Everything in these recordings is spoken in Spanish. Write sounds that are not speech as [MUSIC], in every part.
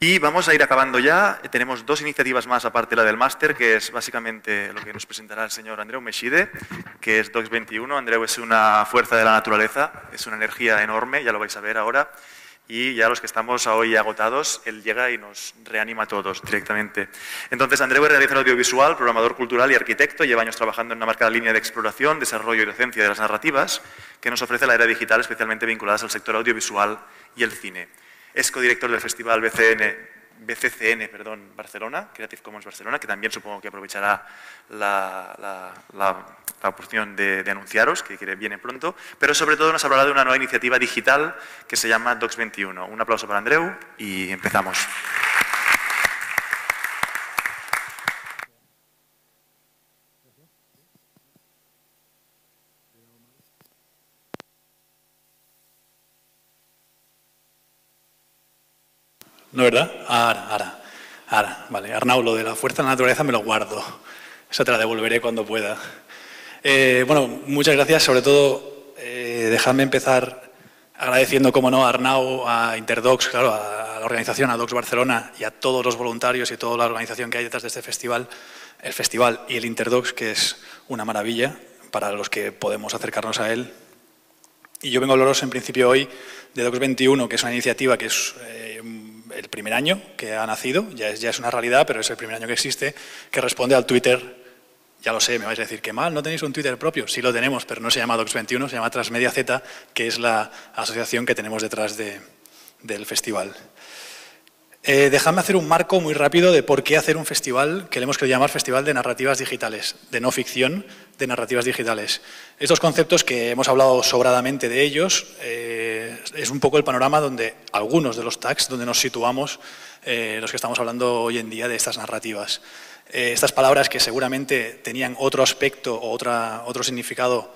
Y vamos a ir acabando ya. Tenemos dos iniciativas más aparte de la del máster, que es básicamente lo que nos presentará el señor Andreu Meshide, que es Docs 21. Andreu es una fuerza de la naturaleza, es una energía enorme, ya lo vais a ver ahora. Y ya los que estamos hoy agotados, él llega y nos reanima a todos directamente. Entonces, Andreu realiza el audiovisual, programador cultural y arquitecto. Lleva años trabajando en una marcada línea de exploración, desarrollo y docencia de las narrativas que nos ofrece la era digital, especialmente vinculadas al sector audiovisual y el cine. Es codirector del Festival BCN, BCCN perdón, Barcelona, Creative Commons Barcelona, que también supongo que aprovechará la, la, oportunidad de, anunciaros, que viene pronto, pero sobre todo nos hablará de una nueva iniciativa digital que se llama Docs21. Un aplauso para Andreu y empezamos. ¿No verdad? Ahora, ahora, ahora. Vale, Arnau, lo de la fuerza de la naturaleza me lo guardo. Eso te la devolveré cuando pueda. Eh, bueno, muchas gracias. Sobre todo, eh, dejadme empezar agradeciendo, como no, a Arnau, a Interdocs, claro, a la organización, a Docs Barcelona y a todos los voluntarios y toda la organización que hay detrás de este festival, el festival y el Interdocs, que es una maravilla para los que podemos acercarnos a él. Y yo vengo a hablaros en principio hoy de Docs 21, que es una iniciativa que es eh, el primer año que ha nacido, ya es, ya es una realidad, pero es el primer año que existe, que responde al Twitter ya lo sé, me vais a decir que mal, no tenéis un Twitter propio. Sí lo tenemos, pero no se llama Docs21, se llama Transmedia Z, que es la asociación que tenemos detrás del festival. Eh, dejadme hacer un marco muy rápido de por qué hacer un festival que le hemos querido llamar Festival de Narrativas Digitales, de no ficción, de narrativas digitales. Estos conceptos que hemos hablado sobradamente de ellos, eh, es un poco el panorama donde algunos de los tags, donde nos situamos eh, los que estamos hablando hoy en día de estas narrativas. estas palabras que seguramente tenían otro aspecto o otra, otro significado,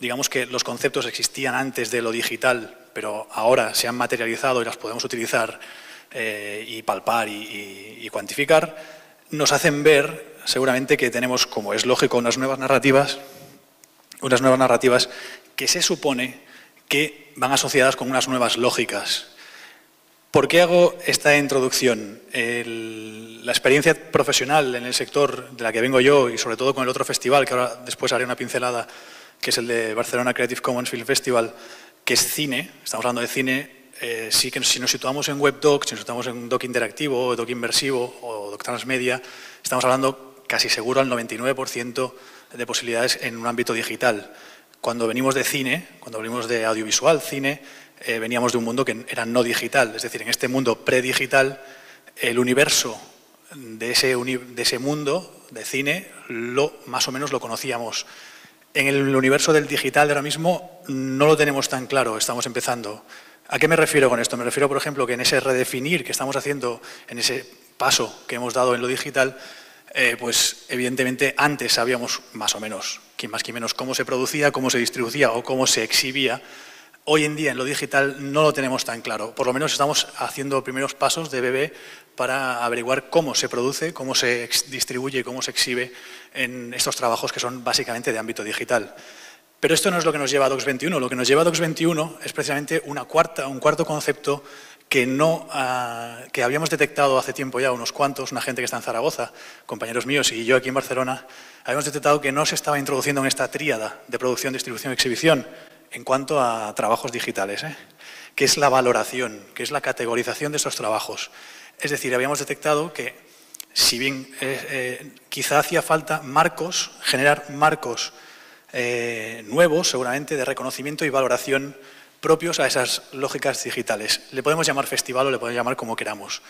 digamos que los conceptos existían antes de lo digital, pero ahora se han materializado y las podemos utilizar eh, y palpar y, cuantificar, nos hacen ver seguramente que tenemos, como es lógico, unas nuevas narrativas, unas nuevas narrativas que se supone que van asociadas con unas nuevas lógicas. ¿Por qué hago esta introducción? la experiencia profesional en el sector de la que vengo yo y sobre todo con el otro festival, que ahora después haré una pincelada, que es el de Barcelona Creative Commons Film Festival, que es cine, estamos hablando de cine, eh, sí que si nos situamos en WebDoc, si nos situamos en Doc interactivo, Doc inversivo o Doc transmedia, estamos hablando casi seguro al 99% de posibilidades en un ámbito digital. Cuando venimos de cine, cuando venimos de audiovisual, cine, eh, veníamos de un mundo que era no digital. Es decir, en este mundo predigital, el universo de ese, de ese mundo de cine lo, más o menos lo conocíamos. En el universo del digital ahora mismo no lo tenemos tan claro, estamos empezando. ¿A qué me refiero con esto? Me refiero, por ejemplo, que en ese redefinir que estamos haciendo, en ese paso que hemos dado en lo digital, eh, pues evidentemente antes sabíamos más o menos, quién más quién menos, cómo se producía, cómo se distribuía o cómo se exhibía. Hoy en día en lo digital no lo tenemos tan claro. Por lo menos estamos haciendo primeros pasos de bebé para averiguar cómo se produce, cómo se distribuye y cómo se exhibe en estos trabajos que son básicamente de ámbito digital. Pero esto no es lo que nos lleva a Docs 21. Lo que nos lleva a Docs 21 es precisamente una cuarta, un cuarto concepto que, no, ah, que habíamos detectado hace tiempo ya, unos cuantos, una gente que está en Zaragoza, compañeros míos y yo aquí en Barcelona, habíamos detectado que no se estaba introduciendo en esta tríada de producción, distribución exhibición en cuanto a trabajos digitales, ¿eh? que es la valoración, que es la categorización de esos trabajos. Es decir, habíamos detectado que, si bien eh, eh, quizá hacía falta marcos, generar marcos eh, nuevos, seguramente, de reconocimiento y valoración propios a esas lógicas digitales. Le podemos llamar festival o le podemos llamar como queramos.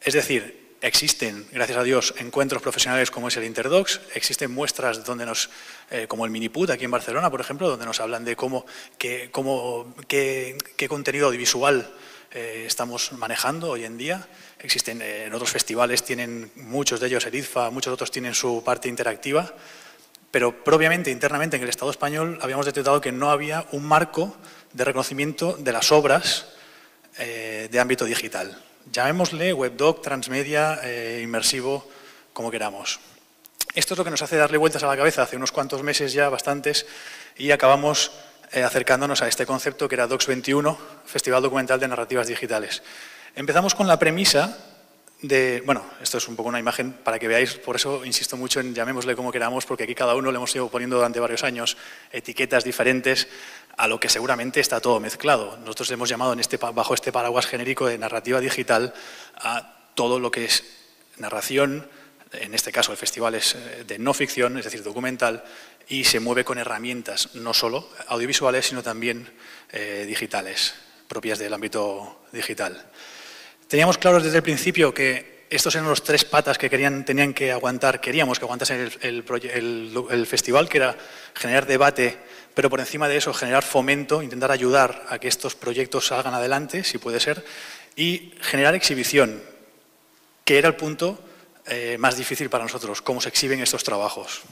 Es decir, existen, gracias a Dios, encuentros profesionales como es el Interdocs, existen muestras donde nos, eh, como el Miniput aquí en Barcelona, por ejemplo, donde nos hablan de cómo, qué, qué, contenido audiovisual eh, estamos manejando hoy en día. Existen en otros festivales, tienen muchos de ellos, el IDFA, muchos otros tienen su parte interactiva pero propiamente, internamente, en el Estado español habíamos detectado que no había un marco de reconocimiento de las obras eh, de ámbito digital. Llamémosle webdoc, transmedia, eh, inmersivo, como queramos. Esto es lo que nos hace darle vueltas a la cabeza hace unos cuantos meses ya, bastantes, y acabamos eh, acercándonos a este concepto que era Docs 21, Festival Documental de Narrativas Digitales. Empezamos con la premisa bueno, esto es un poco una imagen para que veáis, por eso insisto mucho en llamémosle como queramos, porque aquí cada uno le hemos ido poniendo durante varios años etiquetas diferentes a lo que seguramente está todo mezclado. Nosotros hemos llamado este, bajo este paraguas genérico de narrativa digital a todo lo que es narración, en este caso el festival es eh, de no ficción, es decir, documental, y se mueve con herramientas no solo audiovisuales, sino también eh, digitales, propias del ámbito digital. Teníamos claros desde el principio que estos eran los tres patas que querían, tenían que aguantar, queríamos que aguantasen el, festival, que era generar debate, pero por encima de eso generar fomento, intentar ayudar a que estos proyectos salgan adelante, si puede ser, y generar exhibición, que era el punto eh, más difícil para nosotros, cómo se exhiben estos trabajos.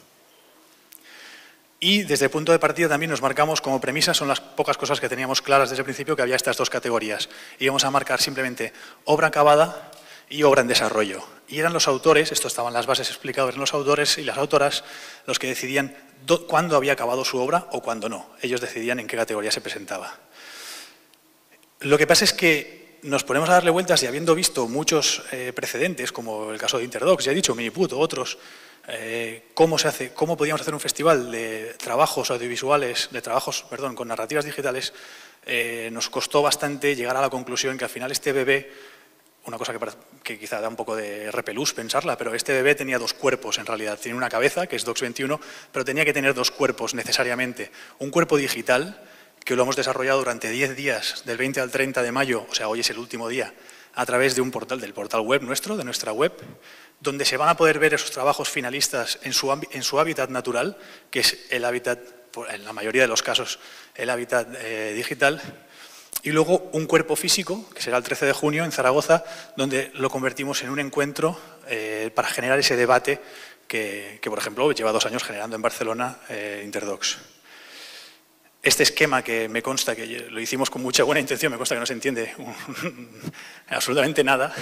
Y desde el punto de partida también nos marcamos como premisa, son las pocas cosas que teníamos claras desde el principio, que había estas dos categorías. Íbamos a marcar simplemente obra acabada y obra en desarrollo. Y eran los autores, esto estaban las bases explicadas, eran los autores y las autoras los que decidían cuándo había acabado su obra o cuándo no. Ellos decidían en qué categoría se presentaba. Lo que pasa es que nos ponemos a darle vueltas y habiendo visto muchos eh, precedentes, como el caso de Interdocs, ya he dicho, Miniput otros, eh, cómo se hace, cómo podíamos hacer un festival de trabajos audiovisuales, de trabajos, perdón, con narrativas digitales, eh, nos costó bastante llegar a la conclusión que al final este bebé, una cosa que, quizá da un poco de repelús pensarla, pero este bebé tenía dos cuerpos en realidad. Tiene una cabeza, que es Docs21, pero tenía que tener dos cuerpos necesariamente. Un cuerpo digital, que lo hemos desarrollado durante 10 días, del 20 al 30 de mayo, o sea, hoy es el último día, a través de un portal, del portal web nuestro, de nuestra web, donde se van a poder ver esos trabajos finalistas en su, hábitat natural, que es el hábitat, en la mayoría de los casos, el hábitat eh, digital, y luego un cuerpo físico, que será el 13 de junio en Zaragoza, donde lo convertimos en un encuentro eh, para generar ese debate que, por ejemplo, lleva dos años generando en Barcelona eh, Interdocs. Este esquema que me consta que lo hicimos con mucha buena intención, me consta que no se entiende [LAUGHS] absolutamente nada,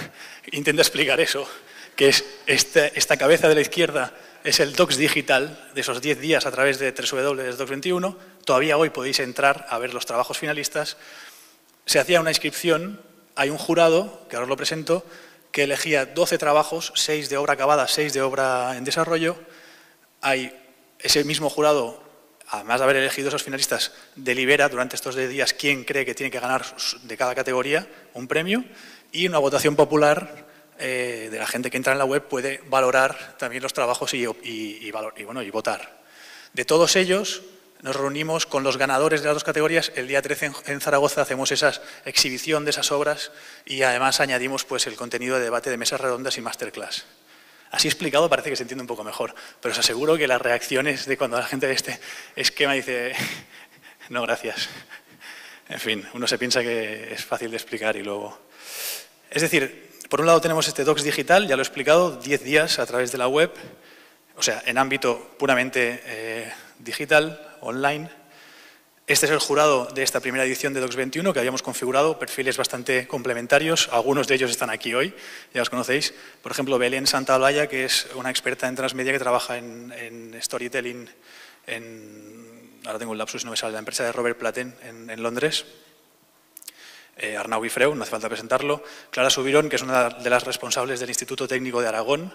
intenta explicar eso, que es esta, cabeza de la izquierda es el Docs digital de esos 10 días a través de www.docs21. Todavía hoy podéis entrar a ver los trabajos finalistas. Se hacía una inscripción, hay un jurado, que ahora os lo presento, que elegía 12 trabajos, 6 de obra acabada, 6 de obra en desarrollo. Hay ese mismo jurado, además de haber elegido esos finalistas, delibera durante estos 10 días quién cree que tiene que ganar de cada categoría un premio y una votación popular eh, de la gente que entra en la web puede valorar también los trabajos y, bueno, y votar. De todos ellos, nos reunimos con los ganadores de las dos categorías. El día 13 en Zaragoza hacemos esa exhibición de esas obras y además añadimos pues, el contenido de debate de mesas redondas y masterclass. Así explicado parece que se entiende un poco mejor, pero os aseguro que las reacciones de cuando la gente de este esquema dice, [LAUGHS] no, gracias. En fin, uno se piensa que es fácil de explicar y luego... Es decir, por un lado tenemos este Docs digital, ya lo he explicado, 10 días a través de la web, o sea, en ámbito puramente eh, digital, online. Este es el jurado de esta primera edición de Docs 21 que habíamos configurado, perfiles bastante complementarios, algunos de ellos están aquí hoy, ya los conocéis. Por ejemplo, Belén Santaolalla, que es una experta en transmedia que trabaja en, storytelling, en, ahora tengo un lapsus, no me sale, la empresa de Robert Platen en Londres. Eh, Arnau Bifreu, no hace falta presentarlo, Clara Subirón, que es una de las responsables del Instituto Técnico de Aragón,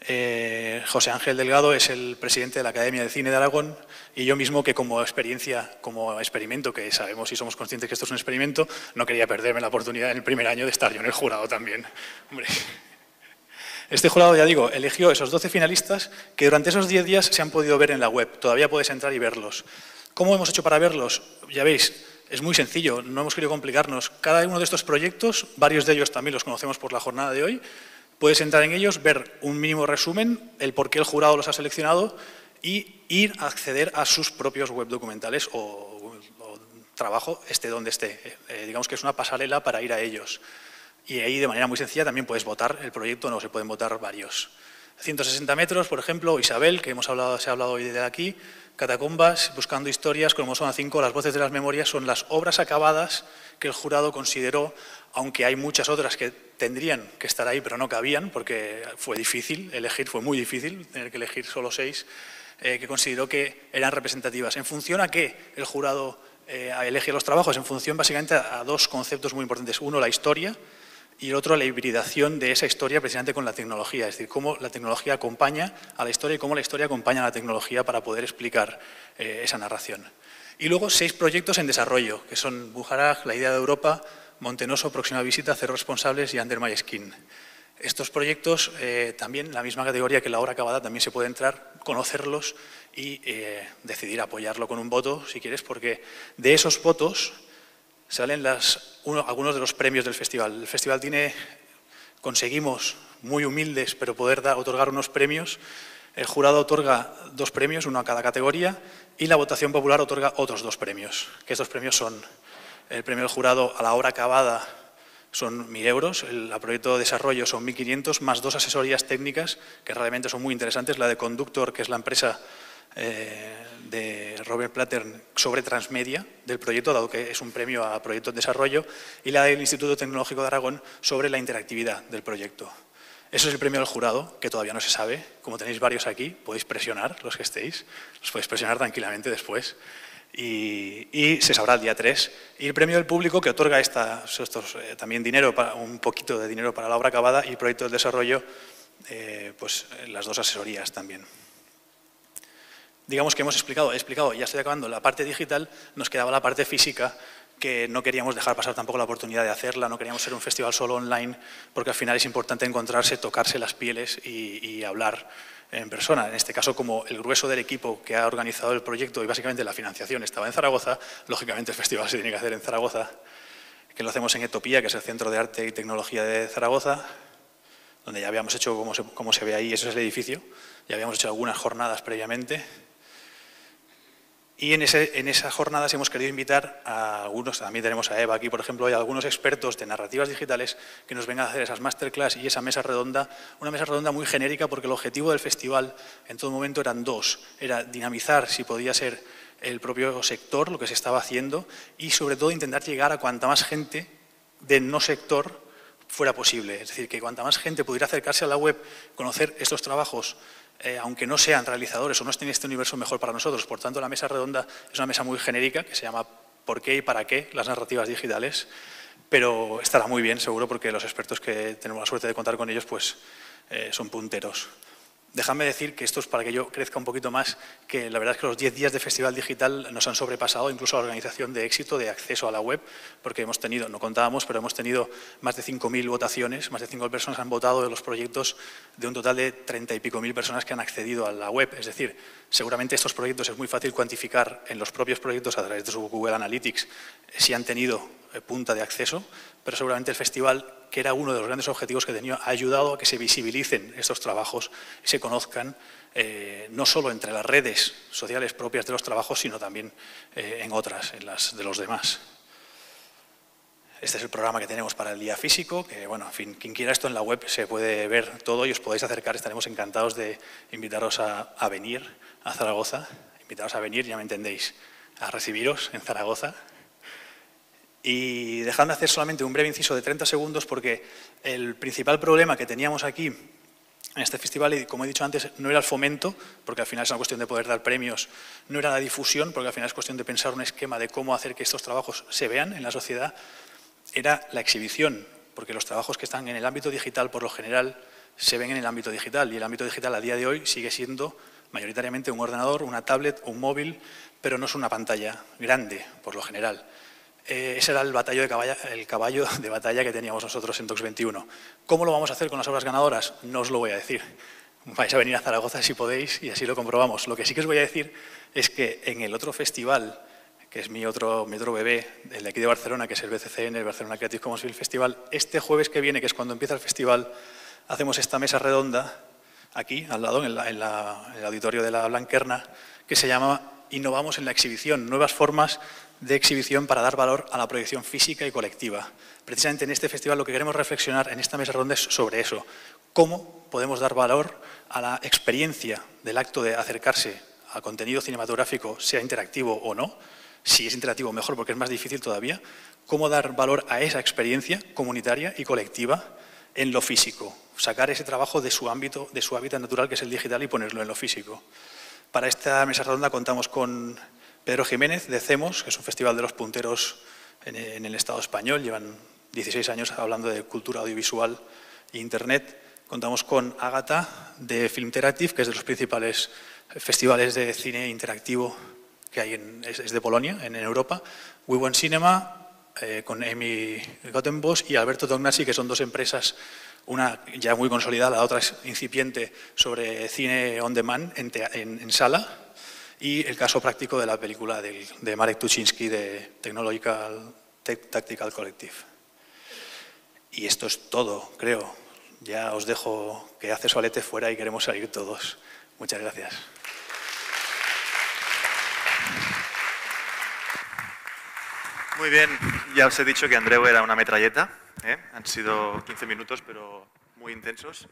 eh, José Ángel Delgado es el presidente de la Academia de Cine de Aragón y yo mismo que como experiencia, como experimento, que sabemos y somos conscientes que esto es un experimento, no quería perderme la oportunidad en el primer año de estar yo en el jurado también. Este jurado, ya digo, eligió esos 12 finalistas que durante esos 10 días se han podido ver en la web. Todavía puedes entrar y verlos. ¿Cómo hemos hecho para verlos? Ya veis, es muy sencillo, no hemos querido complicarnos. Cada uno de estos proyectos, varios de ellos también los conocemos por la jornada de hoy, puedes entrar en ellos, ver un mínimo resumen, el por qué el jurado los ha seleccionado y ir a acceder a sus propios web documentales o, trabajo, esté donde esté. Eh, digamos que es una pasarela para ir a ellos. Y ahí de manera muy sencilla también puedes votar el proyecto, no se pueden votar varios. 160 metros, por ejemplo, Isabel, que hemos hablado, se ha hablado hoy de aquí, Catacumbas, Buscando Historias, como son a cinco, Las Voces de las Memorias, son las obras acabadas que el jurado consideró, aunque hay muchas otras que tendrían que estar ahí, pero no cabían, porque fue difícil elegir, fue muy difícil tener que elegir solo seis, eh, que consideró que eran representativas. ¿En función a qué el jurado eh, elige los trabajos? En función básicamente a dos conceptos muy importantes. Uno, la historia, y el otro la hibridación de esa historia precisamente con la tecnología, es decir, cómo la tecnología acompaña a la historia y cómo la historia acompaña a la tecnología para poder explicar eh, esa narración. Y luego seis proyectos en desarrollo, que son Bujarag, La Idea de Europa, Montenoso, Próxima Visita, Cero Responsables y Under My. Estos proyectos, eh, también la misma categoría que la obra acabada, también se puede entrar, conocerlos y eh, decidir apoyarlo con un voto, si quieres, porque de esos votos salen algunos de los premios del festival. El festival tiene, conseguimos, muy humildes, pero poder otorgar unos premios. El jurado otorga dos premios, uno a cada categoría, y la votación popular otorga otros dos premios, que estos premios son el premio del jurado a la obra acabada son 1.000 euros, el proyecto de desarrollo son 1.500, más dos asesorías técnicas que realmente son muy interesantes, la de Conductor, que es la empresa eh, de Robert Platter sobre transmedia del proyecto, dado que es un premio a proyectos de desarrollo, y la del Instituto Tecnológico de Aragón sobre la interactividad del proyecto. Eso es el premio del jurado, que todavía no se sabe. Como tenéis varios aquí, podéis presionar los que estéis, los podéis presionar tranquilamente después. Y, se sabrá el día 3. Y el premio del público que otorga estos, eh, también dinero, para, un poquito de dinero para la obra acabada y el proyecto de desarrollo, eh, pues las dos asesorías también digamos que hemos explicado, he explicado, ya estoy acabando, la parte digital, nos quedaba la parte física, que no queríamos dejar pasar tampoco la oportunidad de hacerla, no queríamos ser un festival solo online, porque al final es importante encontrarse, tocarse las pieles y, hablar en persona. En este caso, como el grueso del equipo que ha organizado el proyecto y básicamente la financiación estaba en Zaragoza, lógicamente el festival se tiene que hacer en Zaragoza, que lo hacemos en Etopía, que es el Centro de Arte y Tecnología de Zaragoza, donde ya habíamos hecho, como se, como se ve ahí, eso es el edificio, ya habíamos hecho algunas jornadas previamente, y en, esas jornadas hemos querido invitar a algunos, también tenemos a Eva aquí, por ejemplo, y a algunos expertos de narrativas digitales que nos vengan a hacer esas masterclass y esa mesa redonda, una mesa redonda muy genérica porque el objetivo del festival en todo momento eran dos, era dinamizar si podía ser el propio sector, lo que se estaba haciendo, y sobre todo intentar llegar a cuanta más gente del no sector fuera posible. Es decir, que cuanta más gente pudiera acercarse a la web, conocer estos trabajos eh, aunque no sean realizadores o no estén en este universo mejor para nosotros. Por tanto, la mesa redonda es una mesa muy genérica que se llama ¿Por qué y para qué las narrativas digitales? Pero estará muy bien, seguro, porque los expertos que tenemos la suerte de contar con ellos pues, eh, son punteros. Déjame decir que esto es para que yo crezca un poquito más, que la verdad es que los 10 días de Festival Digital nos han sobrepasado, incluso la organización de éxito de acceso a la web, porque hemos tenido, no contábamos, pero hemos tenido más de 5.000 votaciones, más de 5.000 personas han votado de los proyectos de un total de 30 y pico mil personas que han accedido a la web. Es decir, seguramente estos proyectos es muy fácil cuantificar en los propios proyectos a través de su Google Analytics si han tenido eh, punta de acceso, pero seguramente el festival, que era uno de los grandes objetivos que tenía, ha ayudado a que se visibilicen estos trabajos y se conozcan eh, no solo entre las redes sociales propias de los trabajos, sino también eh, en otras, en las de los demás. Este es el programa que tenemos para el día físico, que bueno, en fin, quien quiera esto en la web se puede ver todo y os podéis acercar, estaremos encantados de invitaros a venir a Zaragoza, invitaros a venir, ya me entendéis, a recibiros en Zaragoza, y dejadme hacer solamente un breve inciso de 30 segundos porque el principal problema que teníamos aquí en este festival, y como he dicho antes, no era el fomento, porque al final es una cuestión de poder dar premios, no era la difusión, porque al final es cuestión de pensar un esquema de cómo hacer que estos trabajos se vean en la sociedad, era la exhibición, porque los trabajos que están en el ámbito digital, por lo general, se ven en el ámbito digital, y el ámbito digital a día de hoy sigue siendo mayoritariamente un ordenador, una tablet, un móvil, pero no es una pantalla grande, por lo general. Eh, ese era el, caballo de batalla que teníamos nosotros en Tox 21. ¿Cómo lo vamos a hacer con las obras ganadoras? No os lo voy a decir. Vais a venir a Zaragoza si podéis y así lo comprobamos. Lo que sí que os voy a decir es que en el otro festival, que es mi otro, mi otro bebé, el de aquí de Barcelona, que es el BCCN, el Barcelona Creative Commons Film Festival, este jueves que viene, que es cuando empieza el festival, hacemos esta mesa redonda, aquí, al lado, en, el auditorio de la Blanquerna, que se llama Innovamos en la exhibición, nuevas formas de exhibición para dar valor a la proyección física y colectiva. Precisamente en este festival lo que queremos reflexionar en esta mesa ronda es sobre eso. ¿Cómo podemos dar valor a la experiencia del acto de acercarse al contenido cinematográfico, sea interactivo o no? Si es interactivo, mejor, porque es más difícil todavía. ¿Cómo dar valor a esa experiencia comunitaria y colectiva en lo físico? Sacar ese trabajo de su ámbito, de su hábitat natural, que es el digital, y ponerlo en lo físico. Para esta mesa redonda contamos con Pedro Jiménez de CEMOS, que es un festival de los punteros en, el Estado español, llevan 16 años hablando de cultura audiovisual e Internet. Contamos con Agata de Film Interactive, que es de los principales festivales de cine interactivo que hay en, es de Polonia, en Europa. We Want Cinema, eh, con Amy Gottenbosch y Alberto Tognazzi, que son dos empresas, una ya muy consolidada, la otra es incipiente, sobre cine on demand en, en sala, y el caso práctico de la película de Marek Tuchinski de Technological Tactical Collective. Y esto es todo, creo. Ya os dejo que hace Solete fuera y queremos salir todos. Muchas gracias. Muy bien, ya os he dicho que Andreu era una metralleta. ¿eh? Han sido 15 minutos, pero muy intensos.